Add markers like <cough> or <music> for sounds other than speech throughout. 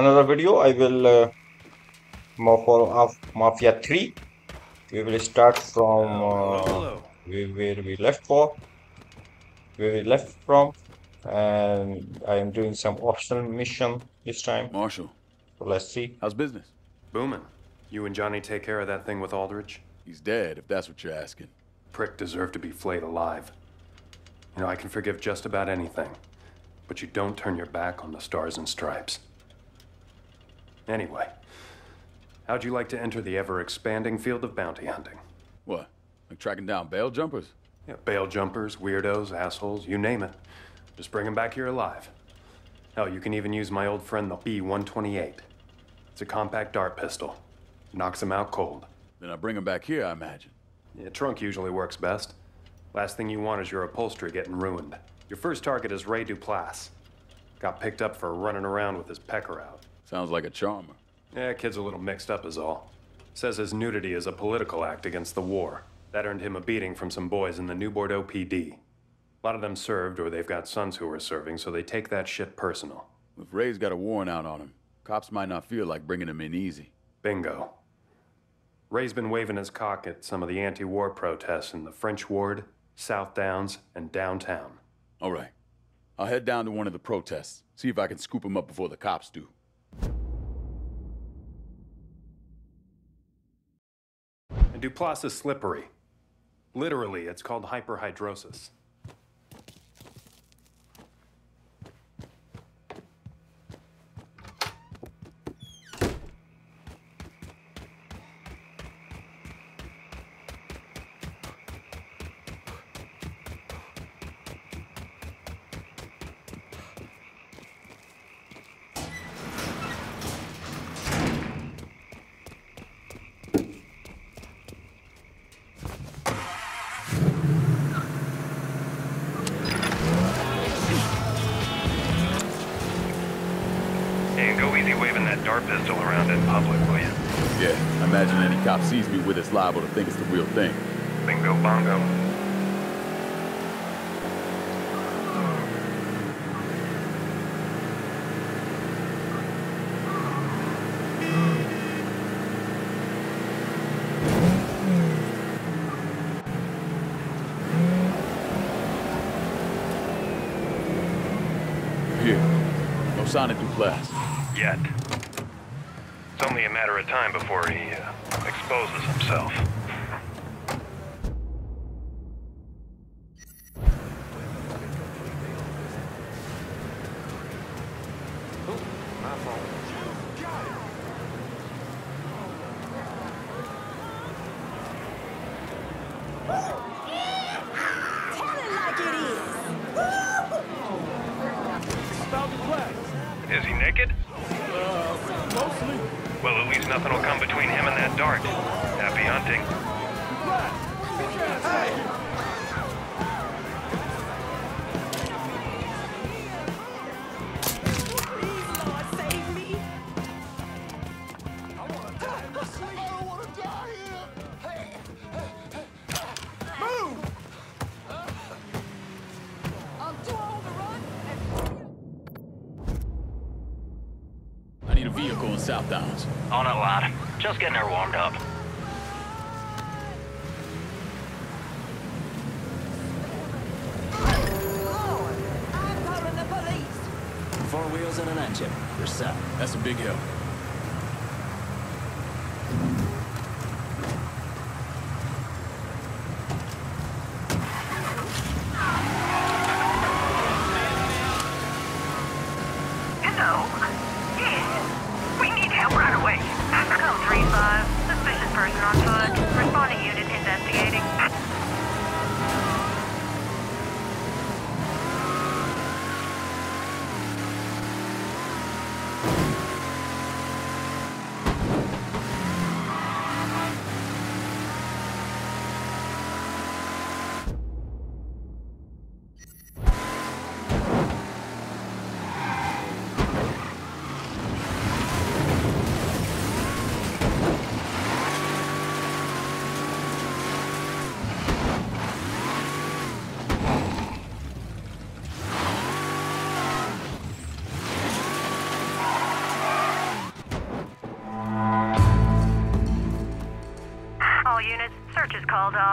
another video. I will uh, for of Mafia 3. We will start from uh, where we left for, where we left from, and I am doing some optional mission this time. Marshall. So let's see. How's business? Booming. You and Johnny take care of that thing with Aldrich? He's dead, if that's what you're asking. Prick deserved to be flayed alive. You know, I can forgive just about anything, but you don't turn your back on the stars and stripes. Anyway, how'd you like to enter the ever-expanding field of bounty hunting? What? Like tracking down bail jumpers? Yeah, bail jumpers, weirdos, assholes, you name it. Just bring them back here alive. Hell, you can even use my old friend the B-128. It's a compact dart pistol. Knocks them out cold. Then I bring them back here, I imagine. Yeah, trunk usually works best. Last thing you want is your upholstery getting ruined. Your first target is Ray Duplass. Got picked up for running around with his pecker out. Sounds like a charmer. Yeah, kid's a little mixed up is all. Says his nudity is a political act against the war. That earned him a beating from some boys in the New Bordeaux PD. A lot of them served, or they've got sons who are serving, so they take that shit personal. If Ray's got a warrant out on him, cops might not feel like bringing him in easy. Bingo. Ray's been waving his cock at some of the anti-war protests in the French Ward, South Downs, and downtown. All right. I'll head down to one of the protests, see if I can scoop him up before the cops do. Duplass is slippery. Literally, it's called hyperhidrosis. Liable to think it's the real thing. Bingo bongo.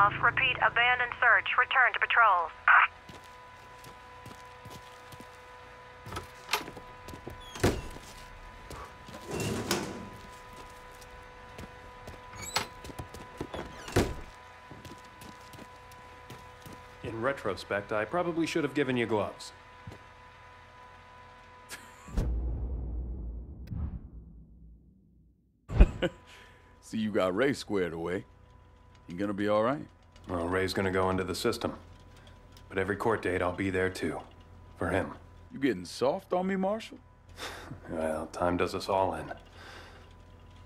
Off. Repeat, abandoned search. Return to patrols. In retrospect, I probably should have given you gloves. <laughs> See, you got Ray squared away. You gonna be all right? Well, Ray's gonna go into the system. But every court date, I'll be there too. For him. You getting soft on me, Marshall? <laughs> Well, time does us all in.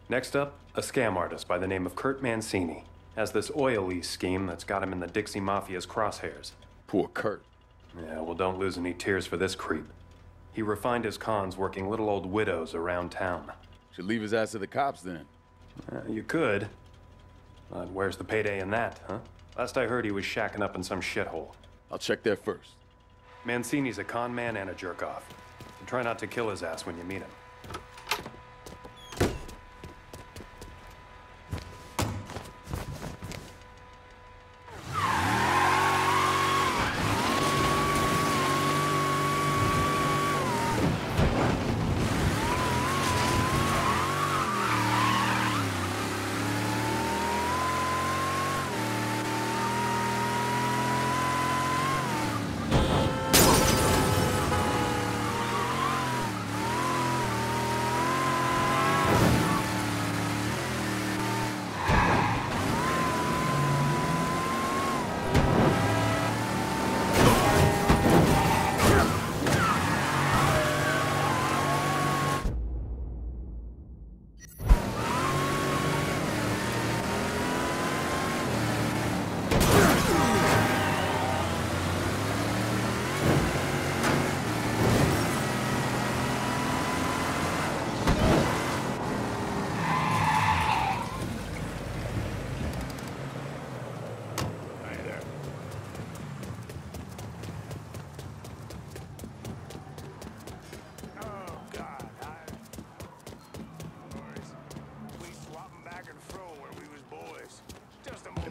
Next up, a scam artist by the name of Kurt Mancini. Has this oil lease scheme that's got him in the Dixie Mafia's crosshairs. Poor Kurt. Yeah, well, don't lose any tears for this creep. He refined his cons working little old widows around town. Should leave his ass to the cops then. Uh, you could. But where's the payday in that, huh? Last I heard, he was shacking up in some shithole. I'll check there first. Mancini's a con man and a jerk off. And try not to kill his ass when you meet him.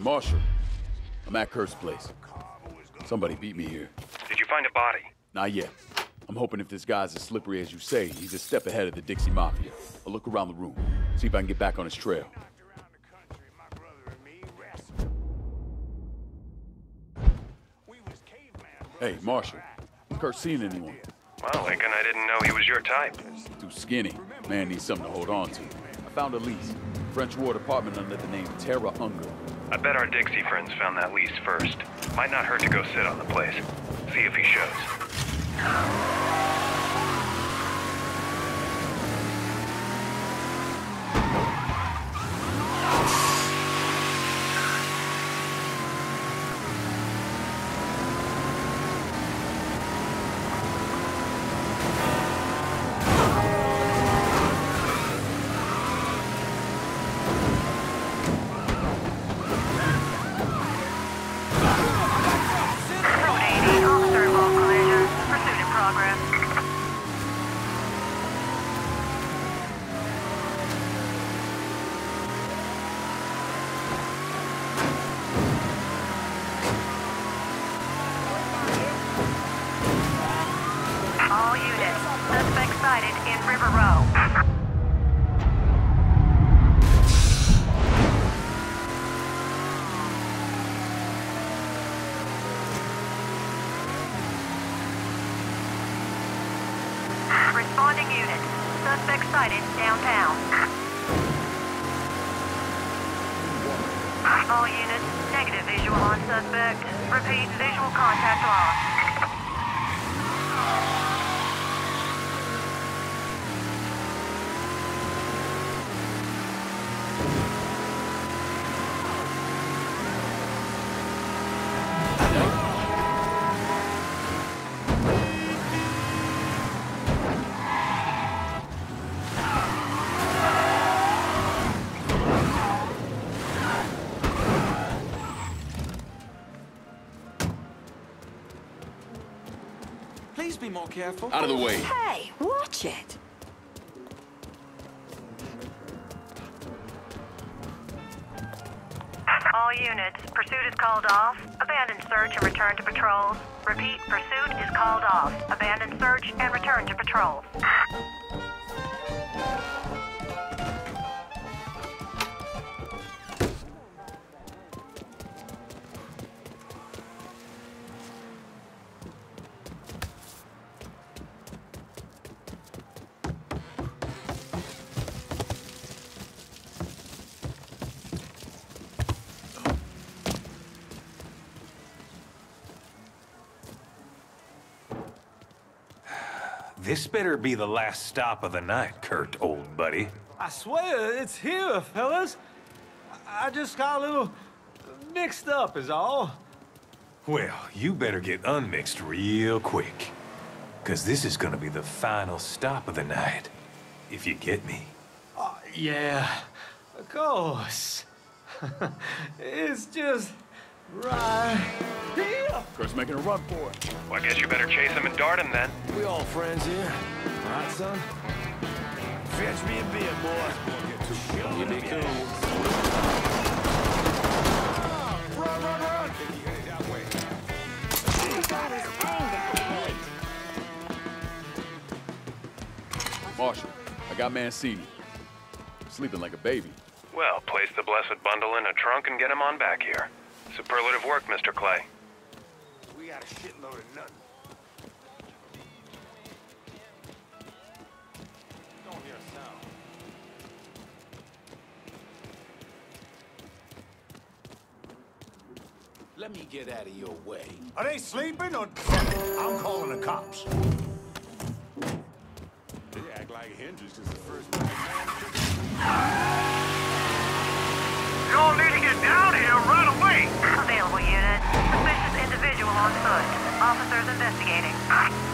Just a Hey, Marshall. I'm at Kurt's place. Somebody. Beat me here. Did you find a body? Not yet. I'm hoping if this guy's as slippery as you say, he's a step ahead of the Dixie Mafia. I'll look around the room, see if I can get back on his trail. Knocked around the country, my brother and me wrestled. We was caveman Hey, Marshall. Has Kurt seen anyone? Well, Lincoln, I didn't know he was your type. Too skinny. Man needs something to hold on to. I found a lease. French Ward apartment under the name Terra Unger. I bet our Dixie friends found that lease first. Might not hurt to go sit on the place. See if he shows. All units, suspect sighted in River Row. Be more careful. Out of the way. Hey, watch it. All All units, pursuit is called off. Abandon search and return to patrols. Repeat, pursuit is called off. Abandon search and return to patrols. This better be the last stop of the night, Kurt, old buddy. I swear, it's here, fellas. I just got a little mixed up is all. Well, you better get unmixed real quick. Cause this is gonna be the final stop of the night. If you get me. Uh, yeah, of course. <laughs> it's just right here. Kurt's making a run for it. Well, I guess you better chase him and dart him then. We all friends here. All right, son? Fetch me a beer, boy. You be cool. Run, run, run! Marshal, I got Mancini. Sleeping like a baby. Well, place the blessed bundle in a trunk and get him on back here. Superlative work, Mr. Clay. We got a shitload of nothing. Don't hear a sound. Let me get out of your way. Are they sleeping or... I'm calling the cops. They act like Hendrix is the first You all need to get down here right away! Available unit. Suspicious individual on foot. Officers investigating.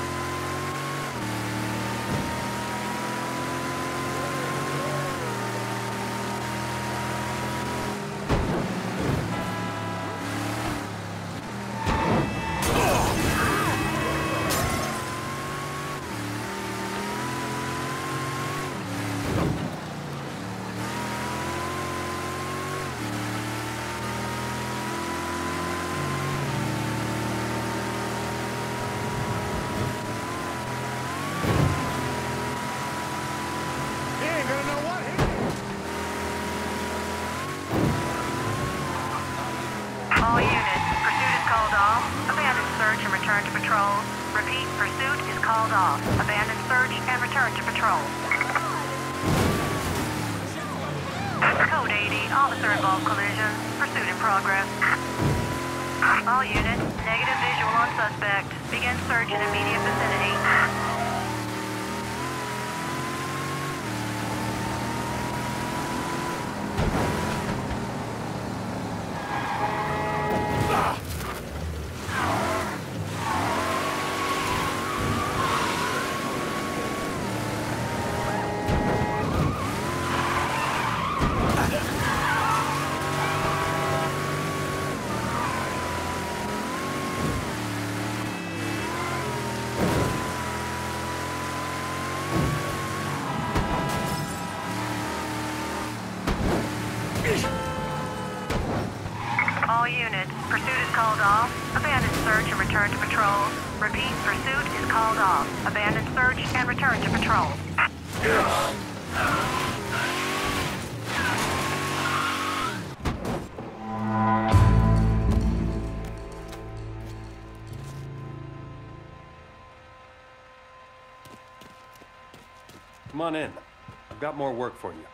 Got more work for you.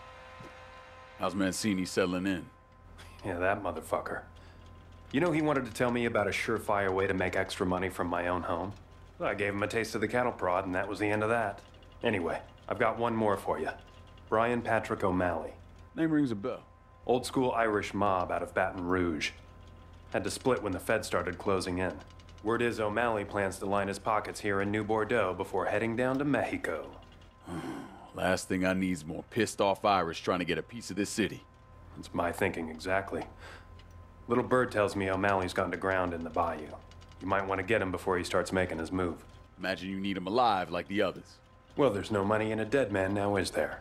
How's Mancini settling in? Yeah, that motherfucker. You know he wanted to tell me about a surefire way to make extra money from my own home? Well, I gave him a taste of the cattle prod, and that was the end of that. Anyway, I've got one more for you. Brian Patrick O'Malley. Name rings a bell. Old school Irish mob out of Baton Rouge. Had to split when the Fed started closing in. Word is O'Malley plans to line his pockets here in New Bordeaux before heading down to Mexico. <sighs> <sighs> <sighs> Last thing I need is more pissed off Irish trying to get a piece of this city. It's my thinking exactly. Little Bird tells me O'Malley's gone to ground in the bayou. You might want to get him before he starts making his move. Imagine you need him alive like the others. Well, there's no money in a dead man now, is there?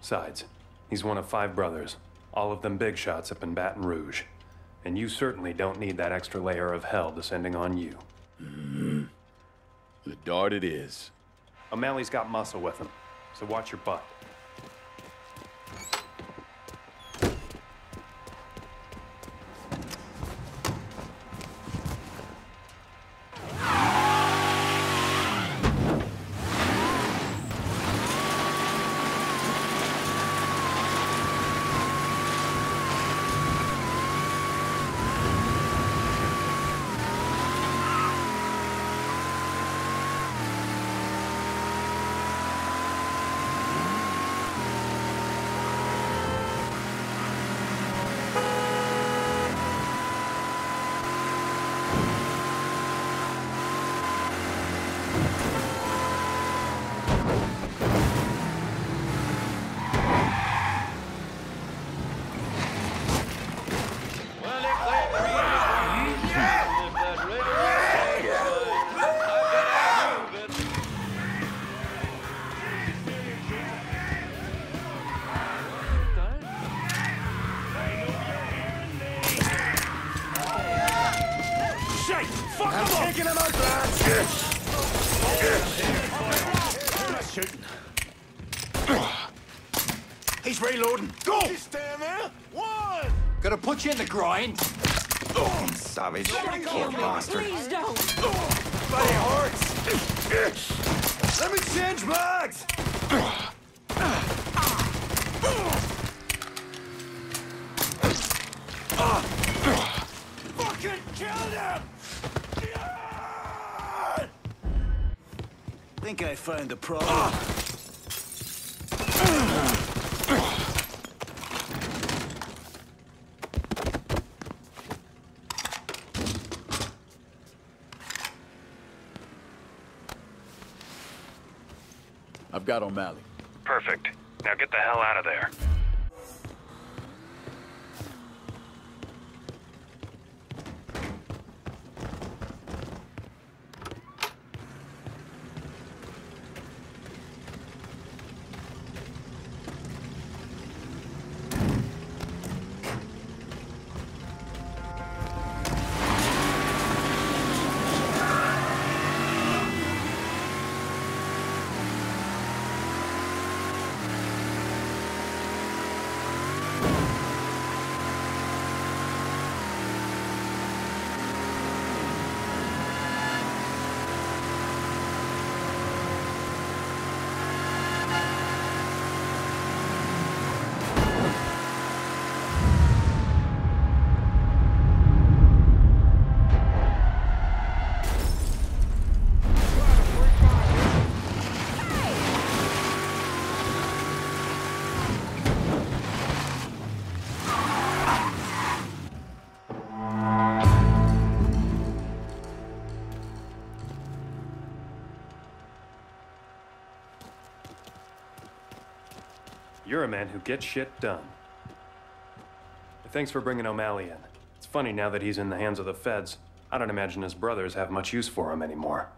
Besides, he's one of five brothers, all of them big shots up in Baton Rouge. And you certainly don't need that extra layer of hell descending on you. Mm-hmm. The dart it is. O'Malley's got muscle with him, so watch your butt. He's reloading. Go! He's staying there. One! Gonna put you in the grind. Oh, savage. Poor bastard. Please don't. oh Bloody hurts. Let me change bags. Fucking kill them! Think I found the problem. O'Malley. Perfect. Now get the hell out of there. You're a man who gets shit done. Thanks for bringing O'Malley in. It's funny now that he's in the hands of the feds. I don't imagine his brothers have much use for him anymore.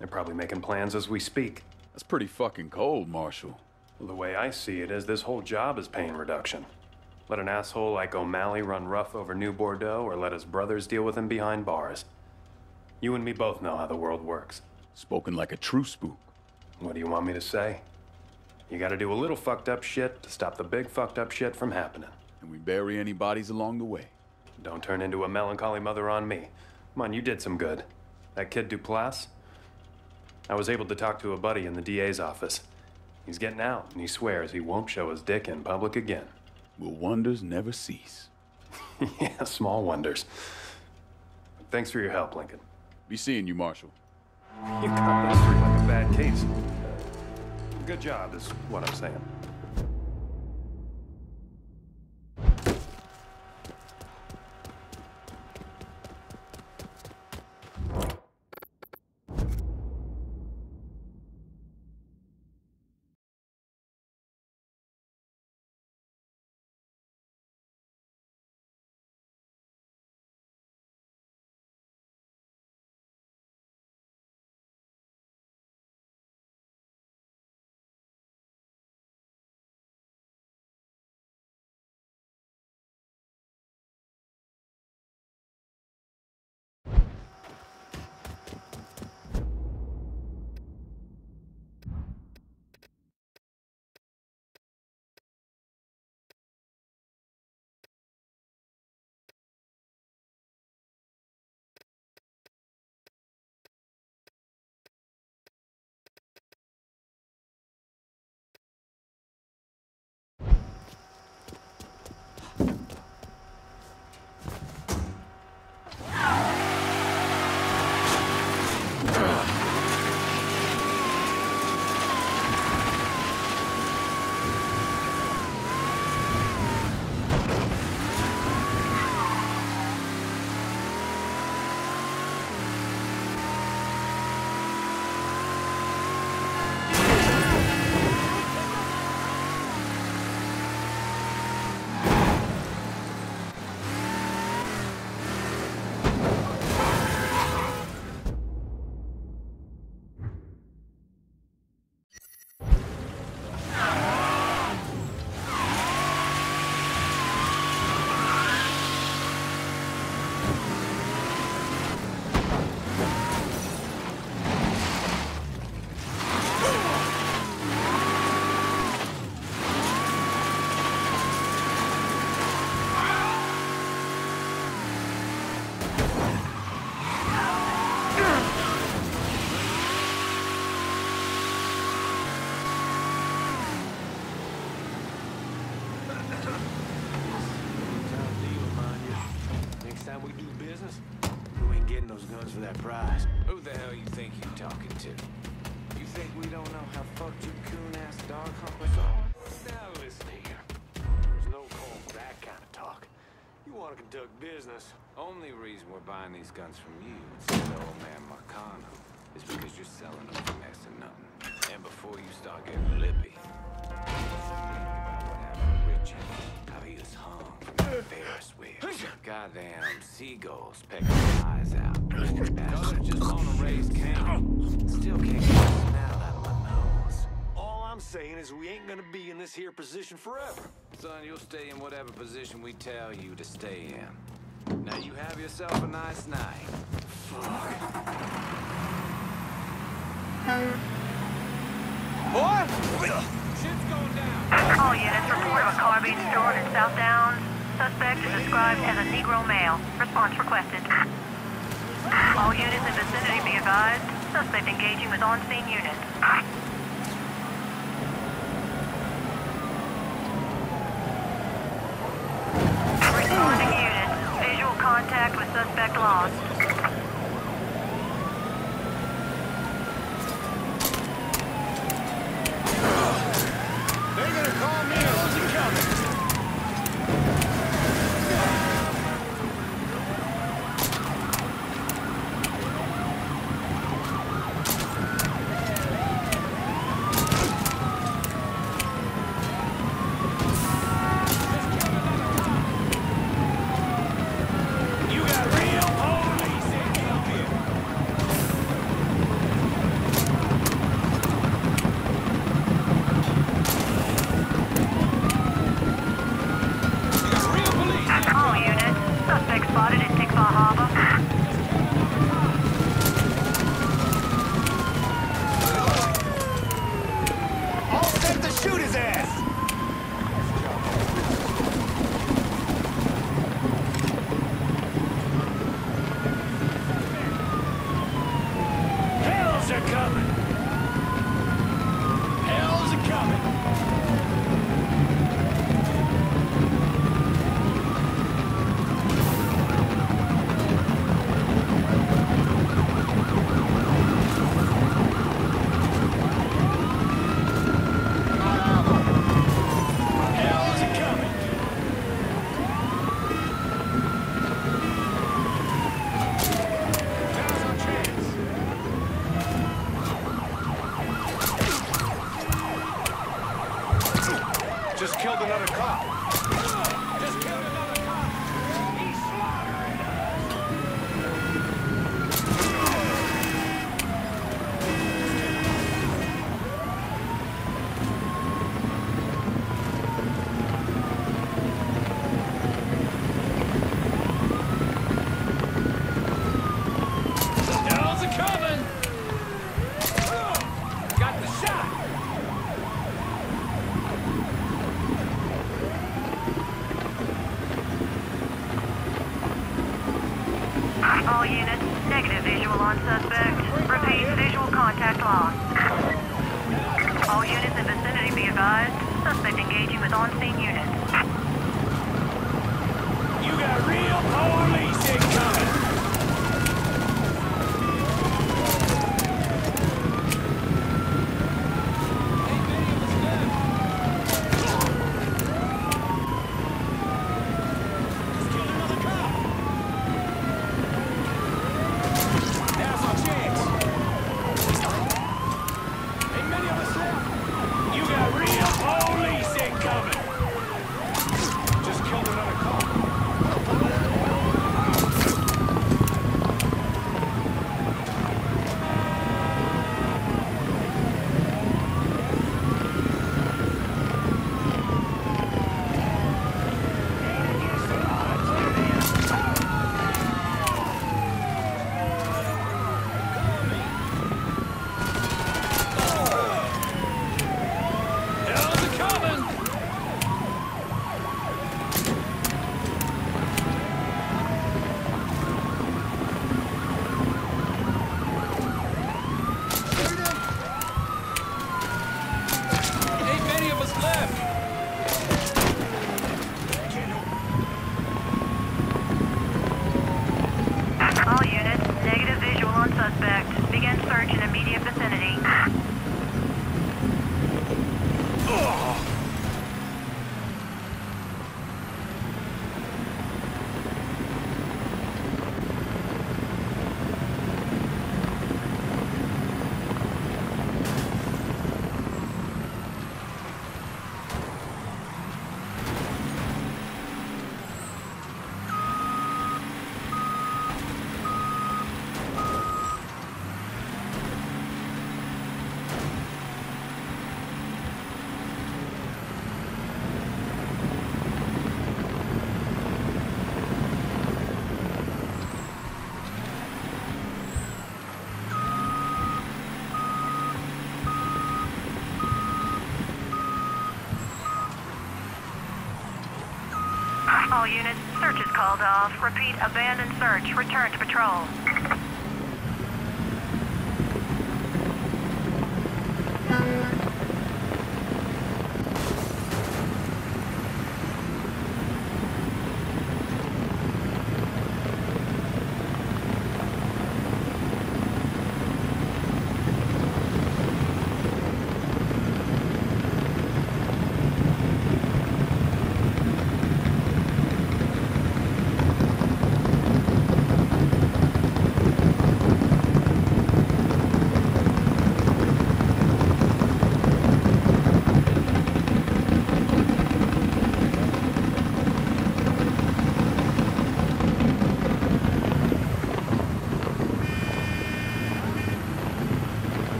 They're probably making plans as we speak. That's pretty fucking cold, Marshal. Well, the way I see it is this whole job is pain reduction. Let an asshole like O'Malley run rough over New Bordeaux, or let his brothers deal with him behind bars. You and me both know how the world works. Spoken like a true spook. What do you want me to say? You gotta do a little fucked up shit to stop the big fucked up shit from happening. And we bury any bodies along the way. Don't turn into a melancholy mother on me. Come on, you did some good. That kid Duplass? I was able to talk to a buddy in the DA's office. He's getting out, and he swears he won't show his dick in public again. Will wonders never cease? <laughs> yeah, small wonders. Thanks for your help, Lincoln. Be seeing you, Marshal. You got this through like a bad case. Good job, is what I'm saying. Reason we're buying these guns from you instead of old man Marcano is because you're selling them for next to nothing. And before you start getting lippy, Richie, how he was hung from that Ferris wheel. Goddamn seagulls pecking his eyes out. Just on a raised cane. Still can't get the smell out of my nose. All I'm saying is we ain't gonna be in this here position forever. Son, you'll stay in whatever position we tell you to stay in. Now you have yourself a nice night. Boy! Shit's going down. All units report of a car being stolen in South Downs. Suspect is described as a Negro male. Response requested. All units in vicinity be advised. Suspect engaging with on-scene units. Responding units. Visual contact with off. Repeat, abandon search. Return to patrol.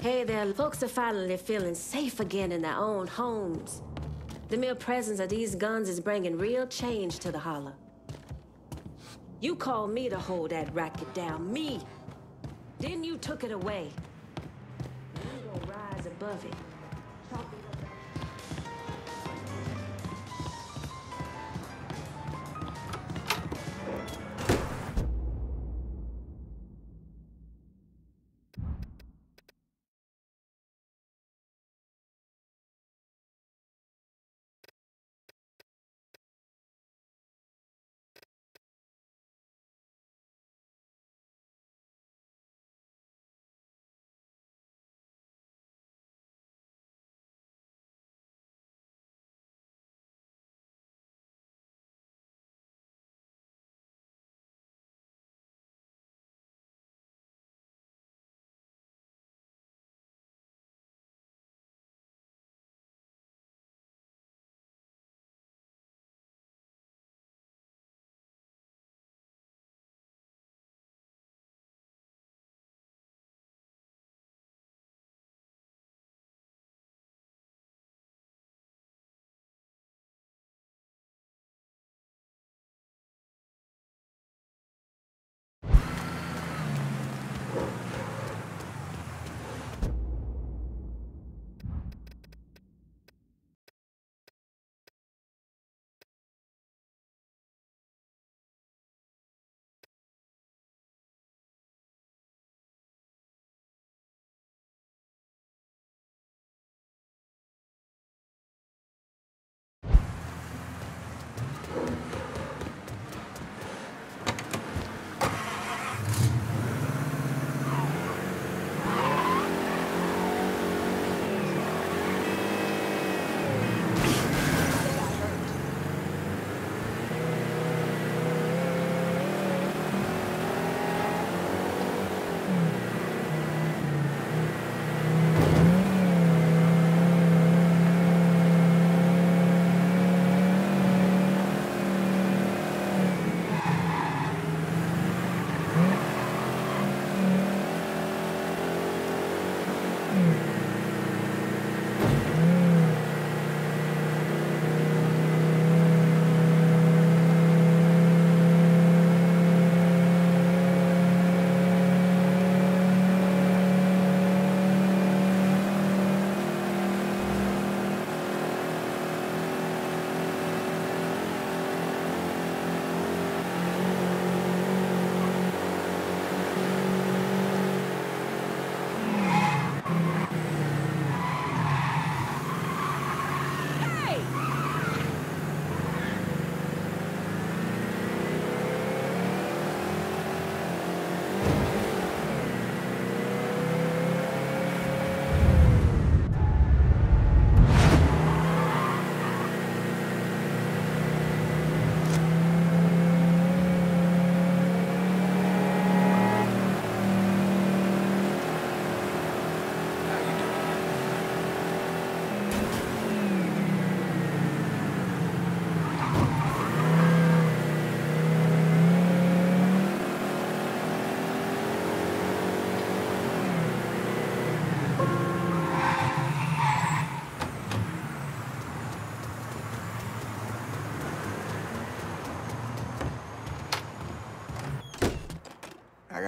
Hey there, folks are finally feeling safe again in their own homes. The mere presence of these guns is bringing real change to the holler. You called me to hold that racket down, me. Then you took it away. I'm gonna rise above it.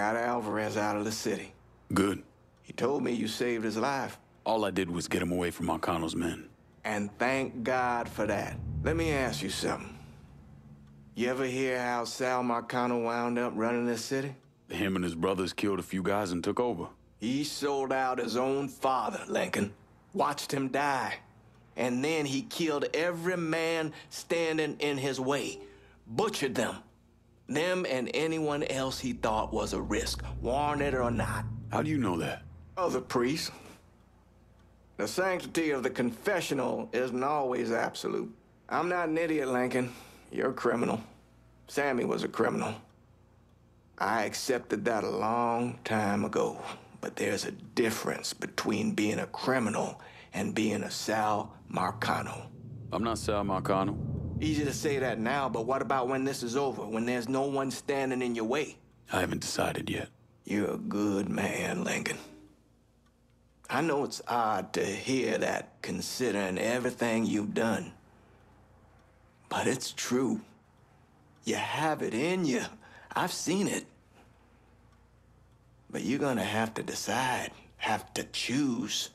Got Alvarez out of the city. Good. He told me you saved his life. All I did was get him away from Marcano's men. And thank God for that. Let me ask you something. You ever hear how Sal Marcano wound up running this city? Him and his brothers killed a few guys and took over. He sold out his own father, Lincoln. Watched him die. And then he killed every man standing in his way. Butchered them. Them and anyone else he thought was a risk, wanted or not. How do you know that? Oh, Other priests. The sanctity of the confessional isn't always absolute. I'm not an idiot, Lincoln. You're a criminal. Sammy was a criminal. I accepted that a long time ago. But there's a difference between being a criminal and being a Sal Marcano. I'm not Sal Marcano. Easy to say that now, but what about when this is over? When there's no one standing in your way? I haven't decided yet. You're a good man, Lincoln. I know it's odd to hear that considering everything you've done. But it's true. You have it in you. I've seen it. But you're gonna have to decide, have to choose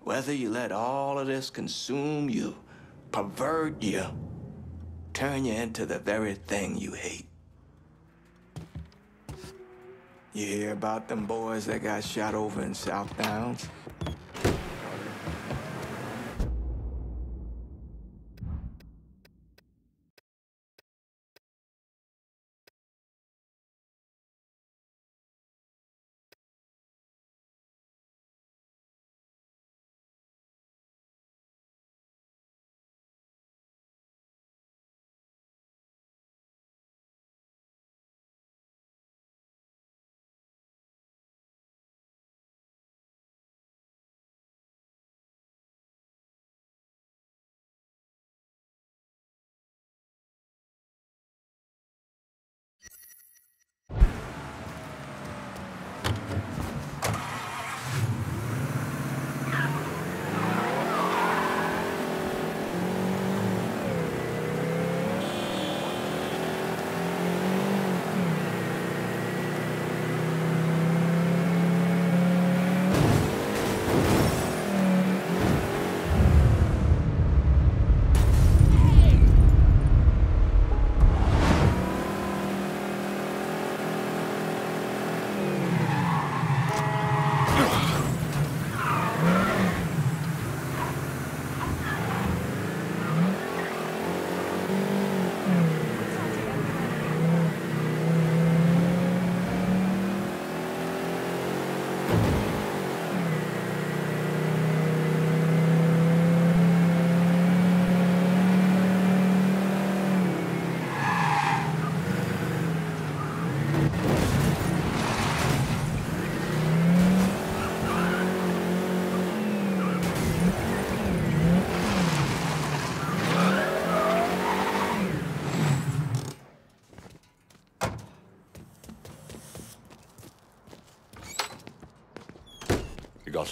whether you let all of this consume you, pervert you, turn you into the very thing you hate. You hear about them boys that got shot over in Southdowns?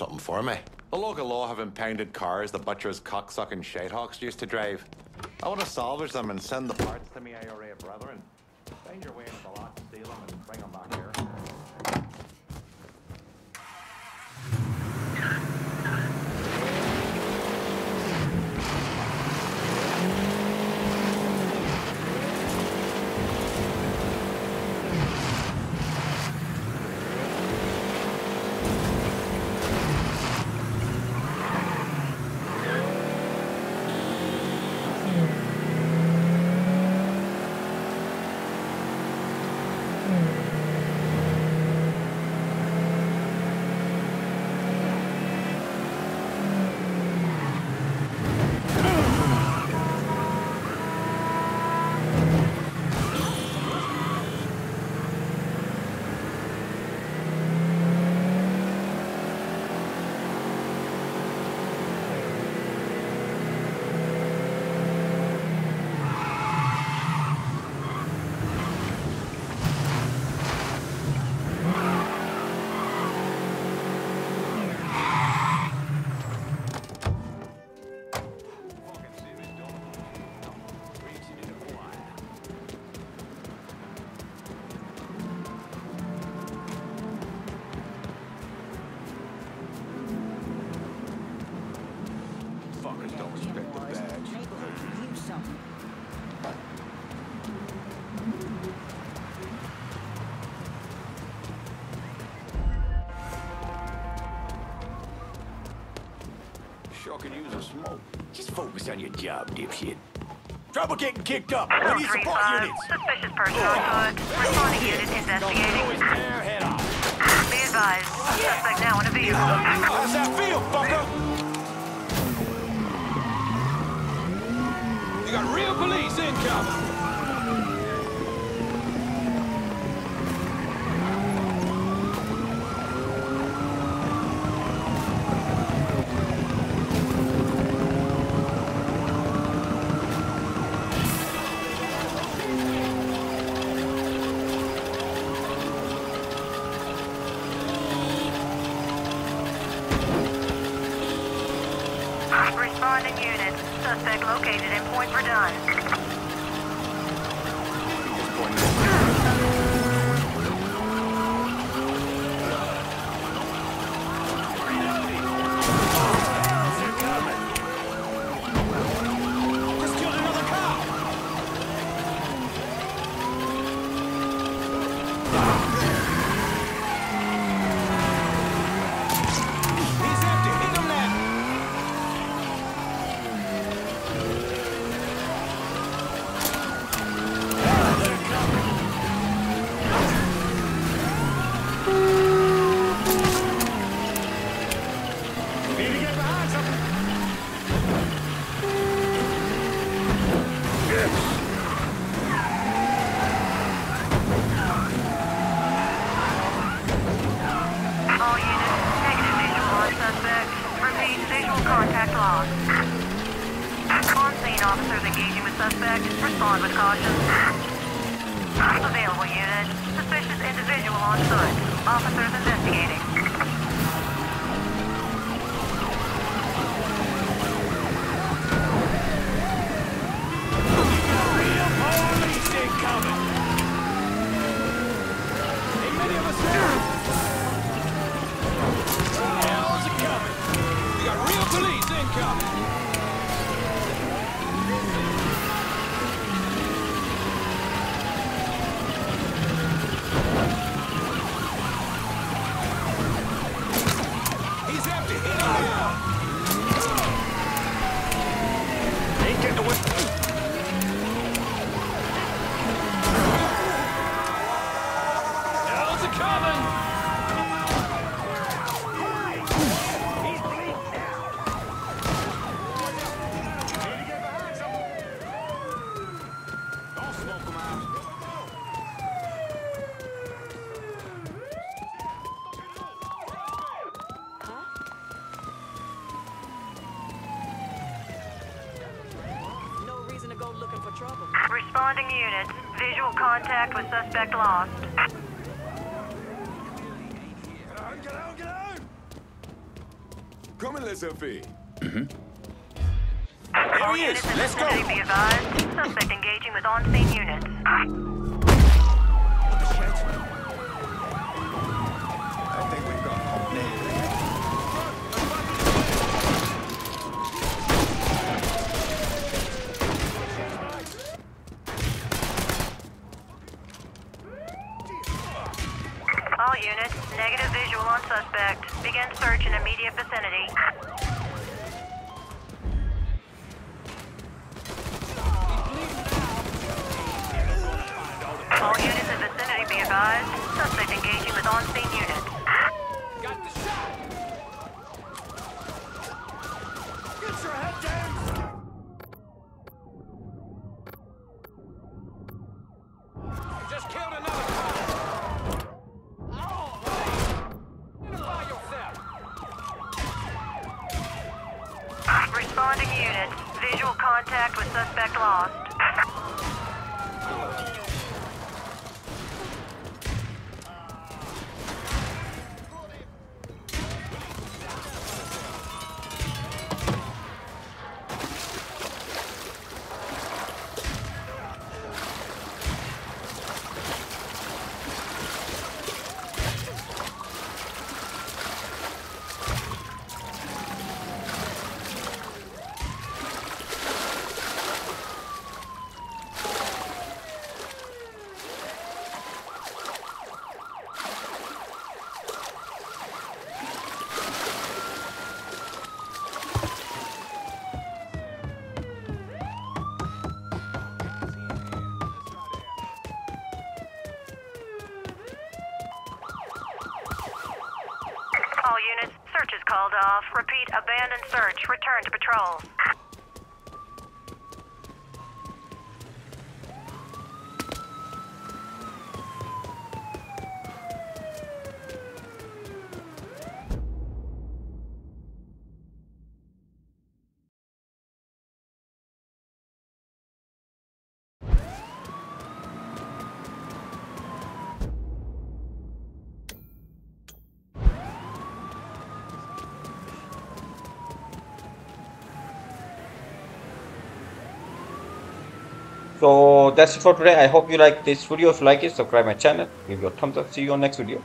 Something for me? The local law have impounded cars the butcher's cocksucking shitehawks used to drive. I want to salvage them and send the parts to me IRA brethren. Find your way into the lot, steal them, and bring them back focus on your job, dipshit. Trouble getting kicked up. We need support 3-5. units. Suspicious person on foot. Responding unit investigating. head off. Be advised. Suspect now in a vehicle. How's that feel, fucker? You got real police incoming. Contact lost. On scene officers engaging with suspect. Respond with caution. Available unit. Suspicious individual on foot. Officers investigating. Incoming. Ain't many of us there. Incoming. He's empty. Hit him now. Ain't getting away. Hell's it coming? Don't smoke 'em out. No reason to go looking for trouble. Responding unit. Visual contact with suspect lost. Come in, les amis. All he is. units Let's go. be advised. Suspect engaging with on-scene units. I think we've got hope. All units, negative visual on suspect. Begin search in immediate vicinity. Be advised. Suspect engaging with on-scene units. Abandoned search. Return to patrol. So that's it for today. I hope you like this video. If you like it, subscribe my channel, give your thumbs up. See you on next video.